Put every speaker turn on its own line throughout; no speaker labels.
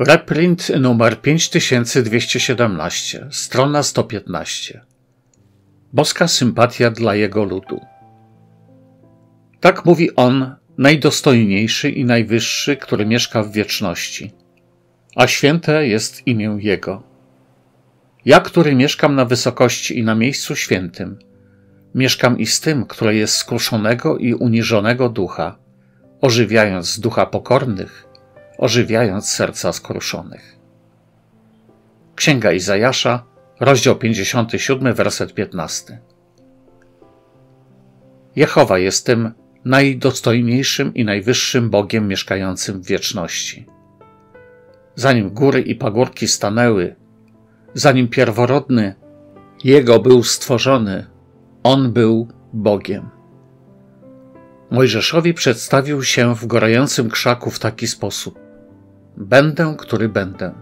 Reprint numer 5217, strona 115. Boska sympatia dla jego ludu. Tak mówi on, najdostojniejszy i najwyższy, który mieszka w wieczności, a święte jest imię Jego. Ja, który mieszkam na wysokości i na miejscu świętym, mieszkam i z tym, które jest skruszonego i uniżonego ducha, ożywiając ducha pokornych, ożywiając serca skruszonych. Księga Izajasza, rozdział 57, werset 15. Jehowa jest tym najdostojniejszym i najwyższym Bogiem mieszkającym w wieczności. Zanim góry i pagórki stanęły, zanim pierworodny Jego był stworzony, On był Bogiem. Mojżeszowi przedstawił się w gorącym krzaku w taki sposób: Będę, który będę.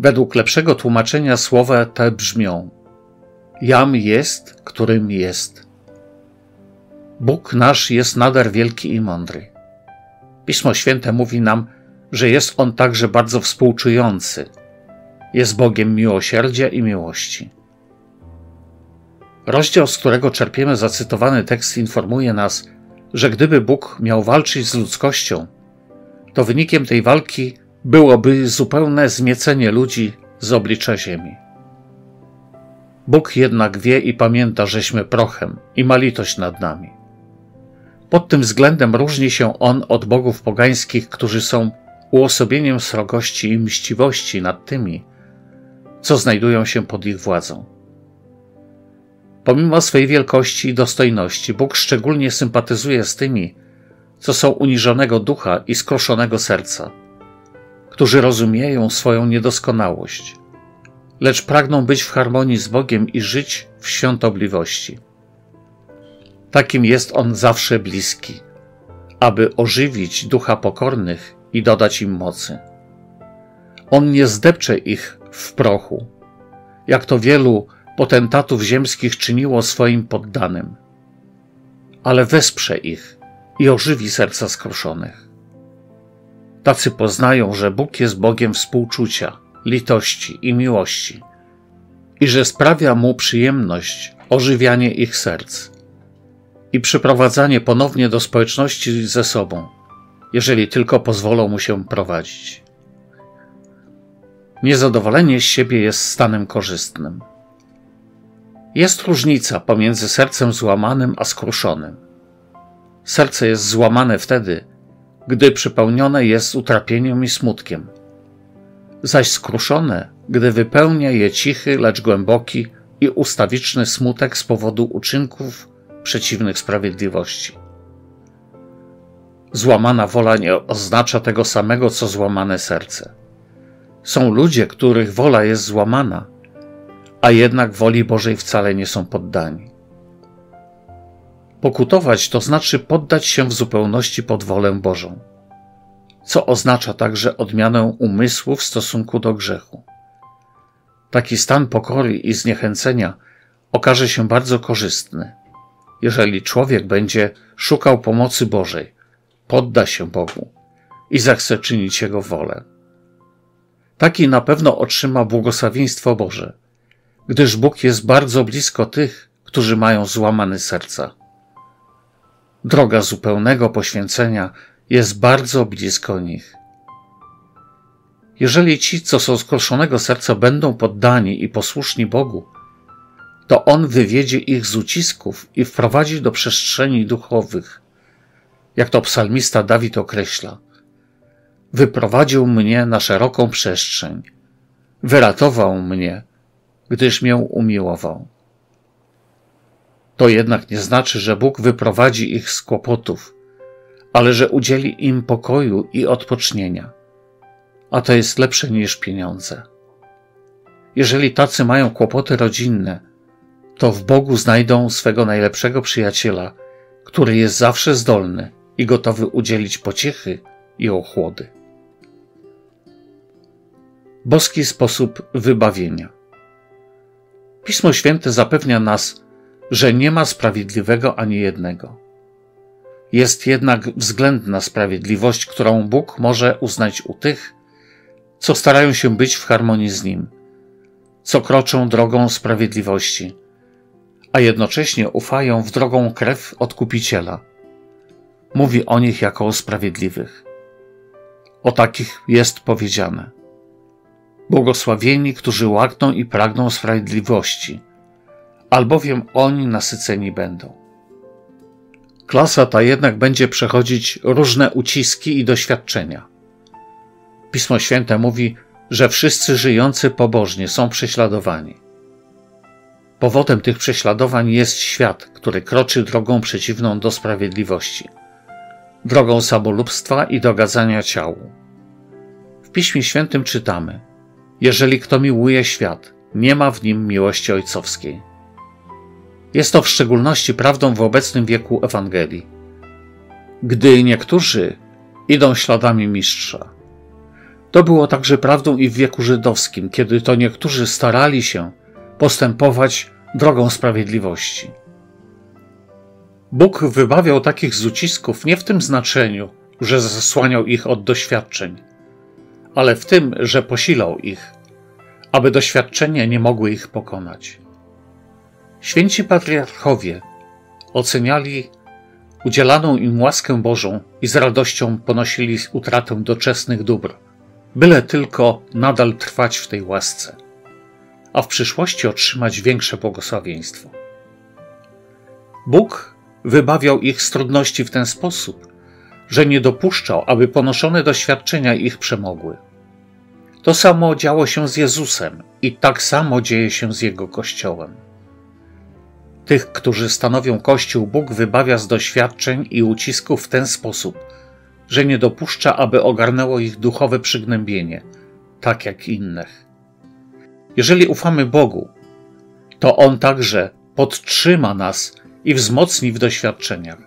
Według lepszego tłumaczenia słowa te brzmią: Jam jest, którym jest. Bóg nasz jest nader wielki i mądry. Pismo Święte mówi nam, że jest On także bardzo współczujący. Jest Bogiem miłosierdzia i miłości. Rozdział, z którego czerpiemy zacytowany tekst, informuje nas, że gdyby Bóg miał walczyć z ludzkością, to wynikiem tej walki byłoby zupełne zmiecenie ludzi z oblicza ziemi. Bóg jednak wie i pamięta, żeśmy prochem i ma litość nad nami. Pod tym względem różni się on od bogów pogańskich, którzy są uosobieniem srogości i mściwości nad tymi, co znajdują się pod ich władzą. Pomimo swej wielkości i dostojności, Bóg szczególnie sympatyzuje z tymi, co są uniżonego ducha i skroszonego serca, którzy rozumieją swoją niedoskonałość, lecz pragną być w harmonii z Bogiem i żyć w świątobliwości. Takim jest On zawsze bliski, aby ożywić ducha pokornych i dodać im mocy. On nie zdepcze ich w prochu, jak to wielu potentatów ziemskich czyniło swoim poddanym, ale wesprze ich i ożywi serca skruszonych. Tacy poznają, że Bóg jest Bogiem współczucia, litości i miłości i że sprawia mu przyjemność ożywianie ich serc i przyprowadzanie ponownie do społeczności ze sobą, jeżeli tylko pozwolą mu się prowadzić. Niezadowolenie z siebie jest stanem korzystnym. Jest różnica pomiędzy sercem złamanym a skruszonym. Serce jest złamane wtedy, gdy przypełnione jest utrapieniem i smutkiem, zaś skruszone, gdy wypełnia je cichy, lecz głęboki i ustawiczny smutek z powodu uczynków przeciwnych sprawiedliwości. Złamana wola nie oznacza tego samego, co złamane serce. Są ludzie, których wola jest złamana, a jednak woli Bożej wcale nie są poddani. Pokutować to znaczy poddać się w zupełności pod wolę Bożą, co oznacza także odmianę umysłu w stosunku do grzechu. Taki stan pokory i zniechęcenia okaże się bardzo korzystny, jeżeli człowiek będzie szukał pomocy Bożej, podda się Bogu i zechce czynić Jego wolę. Taki na pewno otrzyma błogosławieństwo Boże, gdyż Bóg jest bardzo blisko tych, którzy mają złamane serca. Droga zupełnego poświęcenia jest bardzo blisko nich. Jeżeli ci, co są skroszonego serca, będą poddani i posłuszni Bogu, to On wywiedzie ich z ucisków i wprowadzi do przestrzeni duchowych, jak to psalmista Dawid określa. Wyprowadził mnie na szeroką przestrzeń, wyratował mnie, gdyż mię umiłował. To jednak nie znaczy, że Bóg wyprowadzi ich z kłopotów, ale że udzieli im pokoju i odpocznienia. A to jest lepsze niż pieniądze. Jeżeli tacy mają kłopoty rodzinne, to w Bogu znajdą swego najlepszego przyjaciela, który jest zawsze zdolny i gotowy udzielić pociechy i ochłody. Boski sposób wybawienia. Pismo Święte zapewnia nas, że nie ma sprawiedliwego ani jednego. Jest jednak względna sprawiedliwość, którą Bóg może uznać u tych, co starają się być w harmonii z Nim, co kroczą drogą sprawiedliwości, a jednocześnie ufają w drogą krew Odkupiciela. Mówi o nich jako o sprawiedliwych. O takich jest powiedziane. Błogosławieni, którzy łakną i pragną sprawiedliwości, albowiem oni nasyceni będą. Klasa ta jednak będzie przechodzić różne uciski i doświadczenia. Pismo Święte mówi, że wszyscy żyjący pobożnie są prześladowani. Powodem tych prześladowań jest świat, który kroczy drogą przeciwną do sprawiedliwości, drogą samolubstwa i dogadzania ciału. W Piśmie Świętym czytamy: Jeżeli kto miłuje świat, nie ma w nim miłości ojcowskiej. Jest to w szczególności prawdą w obecnym wieku Ewangelii. Gdy niektórzy idą śladami mistrza, to było także prawdą i w wieku żydowskim, kiedy to niektórzy starali się postępować drogą sprawiedliwości. Bóg wybawiał takich z ucisków nie w tym znaczeniu, że zasłaniał ich od doświadczeń, ale w tym, że posilał ich, aby doświadczenia nie mogły ich pokonać. Święci patriarchowie oceniali udzielaną im łaskę Bożą i z radością ponosili utratę doczesnych dóbr, byle tylko nadal trwać w tej łasce, a w przyszłości otrzymać większe błogosławieństwo. Bóg wybawiał ich z trudności w ten sposób, że nie dopuszczał, aby ponoszone doświadczenia ich przemogły. To samo działo się z Jezusem i tak samo dzieje się z Jego Kościołem. Tych, którzy stanowią Kościół, Bóg wybawia z doświadczeń i ucisków w ten sposób, że nie dopuszcza, aby ogarnęło ich duchowe przygnębienie, tak jak innych. Jeżeli ufamy Bogu, to On także podtrzyma nas i wzmocni w doświadczeniach,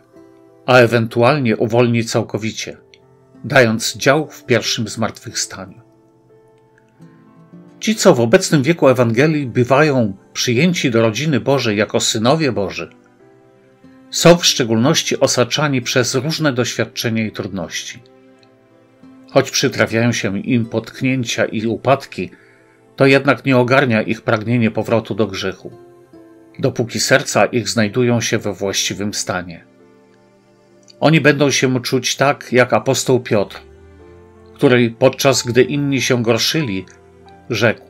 a ewentualnie uwolni całkowicie, dając dział w pierwszym zmartwychwstaniu. Ci, co w obecnym wieku Ewangelii bywają przyjęci do rodziny Bożej jako synowie Boży, są w szczególności osaczani przez różne doświadczenia i trudności. Choć przytrafiają się im potknięcia i upadki, to jednak nie ogarnia ich pragnienie powrotu do grzechu, dopóki serca ich znajdują się we właściwym stanie. Oni będą się czuć tak, jak apostoł Piotr, który podczas gdy inni się gorszyli, rzekł: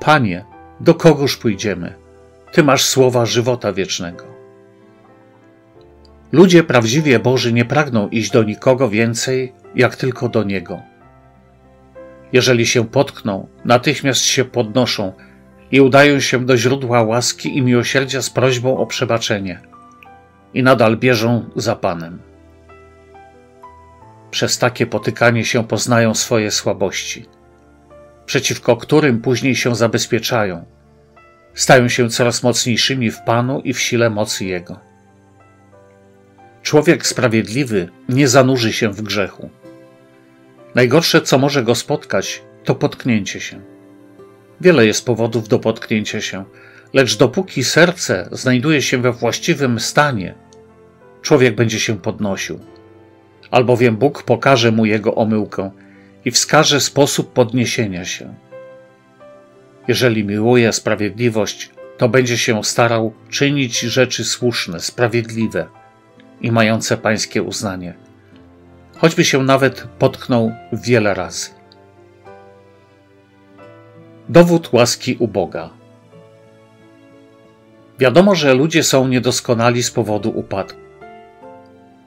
Panie, do kogóż pójdziemy? Ty masz słowa żywota wiecznego. Ludzie prawdziwie Boży nie pragną iść do nikogo więcej, jak tylko do Niego. Jeżeli się potkną, natychmiast się podnoszą i udają się do źródła łaski i miłosierdzia z prośbą o przebaczenie i nadal bierzą za Panem. Przez takie potykanie się poznają swoje słabości przeciwko którym później się zabezpieczają. Stają się coraz mocniejszymi w Panu i w sile mocy Jego. Człowiek sprawiedliwy nie zanurzy się w grzechu. Najgorsze, co może go spotkać, to potknięcie się. Wiele jest powodów do potknięcia się, lecz dopóki serce znajduje się we właściwym stanie, człowiek będzie się podnosił. Albowiem Bóg pokaże mu jego omyłkę i wskaże sposób podniesienia się. Jeżeli miłuje sprawiedliwość, to będzie się starał czynić rzeczy słuszne, sprawiedliwe i mające pańskie uznanie, choćby się nawet potknął wiele razy. Dowód łaski u Boga. Wiadomo, że ludzie są niedoskonali z powodu upadku.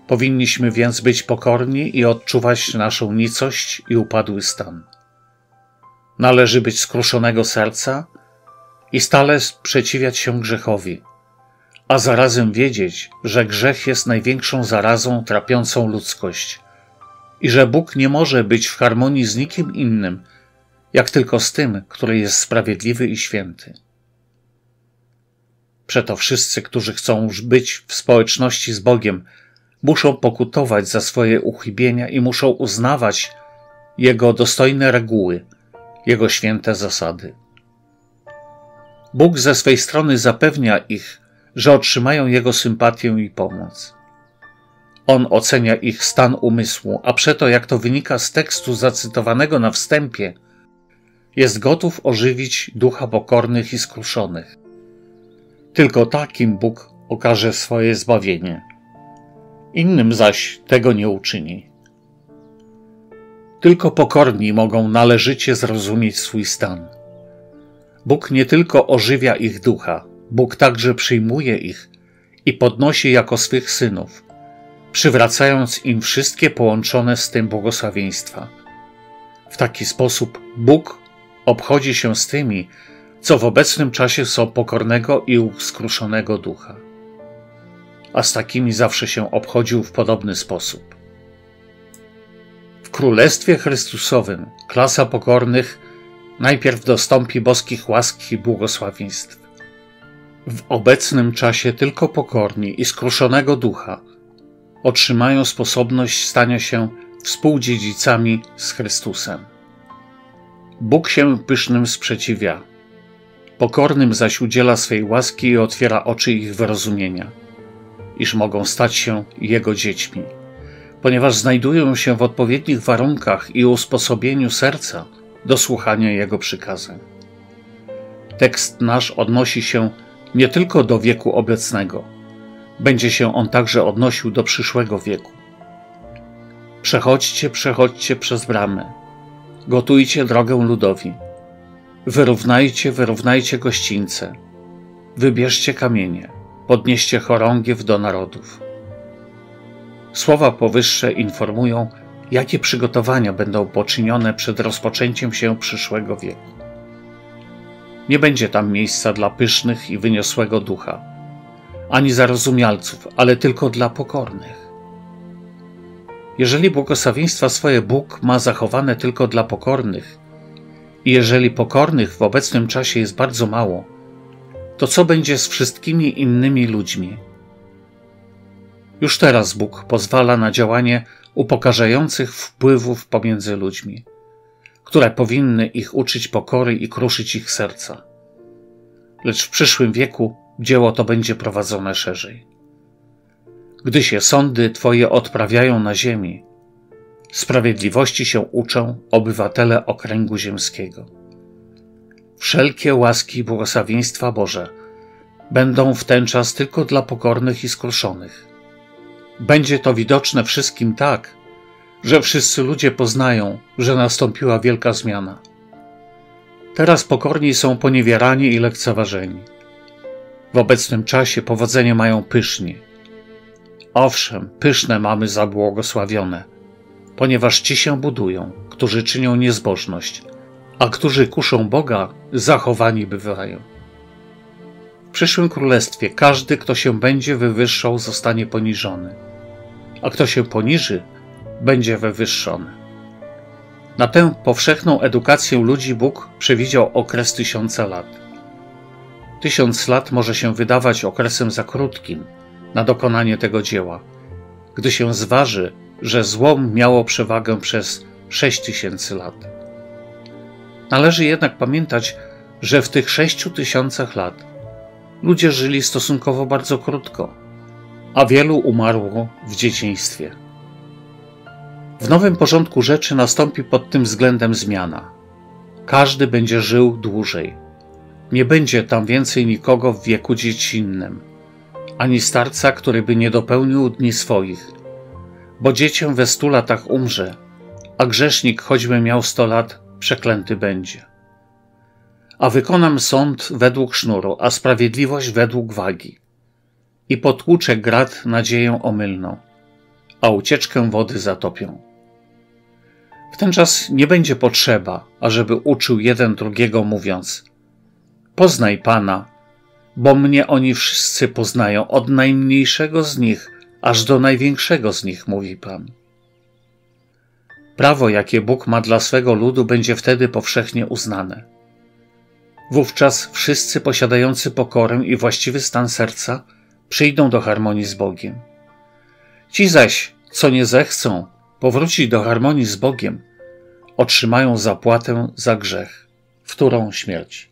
Powinniśmy więc być pokorni i odczuwać naszą nicość i upadły stan. Należy być skruszonego serca i stale sprzeciwiać się grzechowi, a zarazem wiedzieć, że grzech jest największą zarazą trapiącą ludzkość i że Bóg nie może być w harmonii z nikim innym, jak tylko z tym, który jest sprawiedliwy i święty. Przeto wszyscy, którzy chcą być w społeczności z Bogiem, muszą pokutować za swoje uchybienia i muszą uznawać Jego dostojne reguły, Jego święte zasady. Bóg ze swej strony zapewnia ich, że otrzymają Jego sympatię i pomoc. On ocenia ich stan umysłu, a przeto, jak to wynika z tekstu zacytowanego na wstępie, jest gotów ożywić ducha pokornych i skruszonych. Tylko takim Bóg okaże swoje zbawienie. Innym zaś tego nie uczyni. Tylko pokorni mogą należycie zrozumieć swój stan. Bóg nie tylko ożywia ich ducha, Bóg także przyjmuje ich i podnosi jako swych synów, przywracając im wszystkie połączone z tym błogosławieństwa. W taki sposób Bóg obchodzi się z tymi, co w obecnym czasie są pokornego i uskruszonego ducha. A z takimi zawsze się obchodził w podobny sposób. W Królestwie Chrystusowym klasa pokornych najpierw dostąpi boskich łask i błogosławieństw. W obecnym czasie tylko pokorni i skruszonego ducha otrzymają sposobność stania się współdziedzicami z Chrystusem. Bóg się pysznym sprzeciwia, pokornym zaś udziela swej łaski i otwiera oczy ich wyrozumienia, iż mogą stać się Jego dziećmi, ponieważ znajdują się w odpowiednich warunkach i usposobieniu serca do słuchania Jego przykazań. Tekst nasz odnosi się nie tylko do wieku obecnego, będzie się on także odnosił do przyszłego wieku. Przechodźcie, przechodźcie przez bramy, gotujcie drogę ludowi, wyrównajcie, wyrównajcie gościńce, wybierzcie kamienie, podnieście chorągiew do narodów. Słowa powyższe informują, jakie przygotowania będą poczynione przed rozpoczęciem się przyszłego wieku. Nie będzie tam miejsca dla pysznych i wyniosłego ducha, ani zarozumialców, ale tylko dla pokornych. Jeżeli błogosławieństwa swoje Bóg ma zachowane tylko dla pokornych, i jeżeli pokornych w obecnym czasie jest bardzo mało, to co będzie z wszystkimi innymi ludźmi? Już teraz Bóg pozwala na działanie upokarzających wpływów pomiędzy ludźmi, które powinny ich uczyć pokory i kruszyć ich serca. Lecz w przyszłym wieku dzieło to będzie prowadzone szerzej. Gdy się sądy Twoje odprawiają na ziemi, sprawiedliwości się uczą obywatele okręgu ziemskiego. Wszelkie łaski i błogosławieństwa Boże będą w ten czas tylko dla pokornych i skruszonych. Będzie to widoczne wszystkim tak, że wszyscy ludzie poznają, że nastąpiła wielka zmiana. Teraz pokorni są poniewierani i lekceważeni. W obecnym czasie powodzenie mają pyszni. Owszem, pyszne mamy zabłogosławione, ponieważ ci się budują, którzy czynią niezbożność, a którzy kuszą Boga, zachowani bywają. W przyszłym królestwie każdy, kto się będzie wywyższał, zostanie poniżony, a kto się poniży, będzie wywyższony. Na tę powszechną edukację ludzi Bóg przewidział okres tysiąca lat. Tysiąc lat może się wydawać okresem za krótkim na dokonanie tego dzieła, gdy się zważy, że zło miało przewagę przez sześć tysięcy lat. Należy jednak pamiętać, że w tych sześciu tysiącach lat ludzie żyli stosunkowo bardzo krótko, a wielu umarło w dzieciństwie. W nowym porządku rzeczy nastąpi pod tym względem zmiana. Każdy będzie żył dłużej. Nie będzie tam więcej nikogo w wieku dziecinnym, ani starca, który by nie dopełnił dni swoich, bo dziecię we stu latach umrze, a grzesznik, choćby miał sto lat, przeklęty będzie. A wykonam sąd według sznuru, a sprawiedliwość według wagi. I potłuczę grad nadzieję omylną, a ucieczkę wody zatopią. W ten czas nie będzie potrzeba, ażeby uczył jeden drugiego, mówiąc: Poznaj Pana, bo mnie oni wszyscy poznają, od najmniejszego z nich aż do największego z nich, mówi Pan. Prawo, jakie Bóg ma dla swego ludu, będzie wtedy powszechnie uznane. Wówczas wszyscy posiadający pokorę i właściwy stan serca przyjdą do harmonii z Bogiem. Ci zaś, co nie zechcą powrócić do harmonii z Bogiem, otrzymają zapłatę za grzech, wtórą śmierć.